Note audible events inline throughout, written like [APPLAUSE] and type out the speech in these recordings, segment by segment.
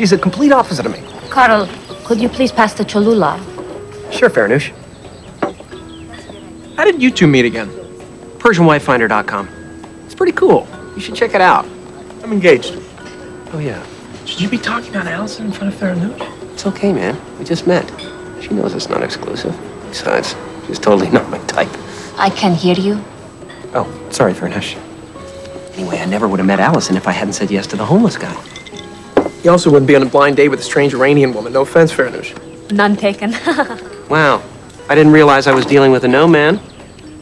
She's a complete opposite of me. Carl, could you please pass the Cholula? Sure, Farnoosh. How did you two meet again? PersianWifeFinder.com. It's pretty cool. You should check it out. I'm engaged. Oh, yeah. Should you be talking about Allison in front of Farnoosh? It's okay, man. We just met. She knows it's not exclusive. Besides, she's totally not my type. I can hear you. Oh, sorry, Farnoosh. Anyway, I never would have met Allison if I hadn't said yes to the homeless guy. You also wouldn't be on a blind date with a strange Iranian woman. No offense, Farnoosh. None taken. [LAUGHS] Wow. I didn't realize I was dealing with a no man.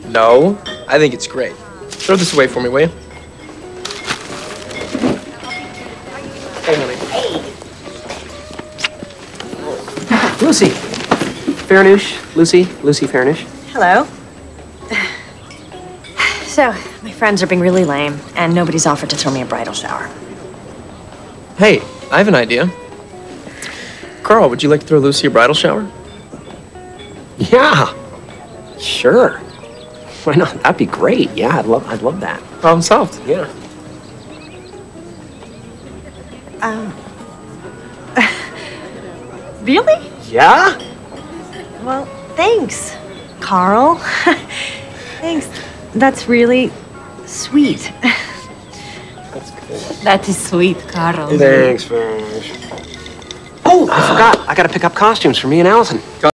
No, I think it's great. Throw this away for me, will you? Hey, honey. Lucy. Farnoosh. Lucy. Lucy Farnoosh. Hello. So, my friends are being really lame, and nobody's offered to throw me a bridal shower. Hey, I have an idea. Carl, would you like to throw Lucy a bridal shower? Yeah. Sure. Why not? That'd be great. Yeah, I'd love I'd love that. Problem solved. Yeah. Um. [LAUGHS] Really? Yeah? Well, thanks, Carl. [LAUGHS] thanks. That's really sweet. [LAUGHS] that is sweet, Carl. Thanks, very much. Oh, I forgot. I gotta pick up costumes for me and Allison.